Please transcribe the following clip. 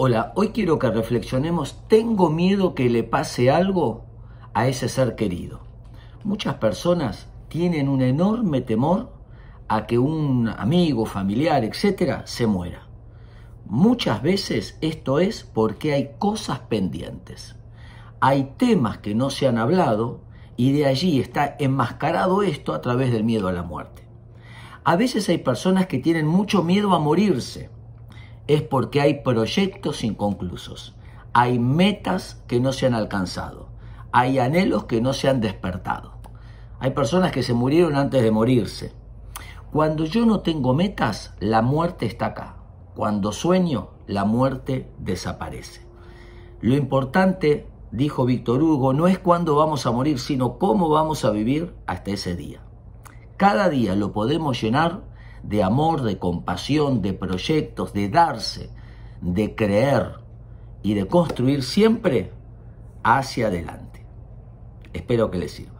Hola, hoy quiero que reflexionemos, ¿tengo miedo que le pase algo a ese ser querido? Muchas personas tienen un enorme temor a que un amigo, familiar, etcétera, se muera. Muchas veces esto es porque hay cosas pendientes. Hay temas que no se han hablado y de allí está enmascarado esto a través del miedo a la muerte. A veces hay personas que tienen mucho miedo a morirse es porque hay proyectos inconclusos, hay metas que no se han alcanzado, hay anhelos que no se han despertado. Hay personas que se murieron antes de morirse. Cuando yo no tengo metas, la muerte está acá. Cuando sueño, la muerte desaparece. Lo importante, dijo Víctor Hugo, no es cuándo vamos a morir, sino cómo vamos a vivir hasta ese día. Cada día lo podemos llenar de amor, de compasión, de proyectos, de darse, de creer y de construir siempre hacia adelante. Espero que les sirva.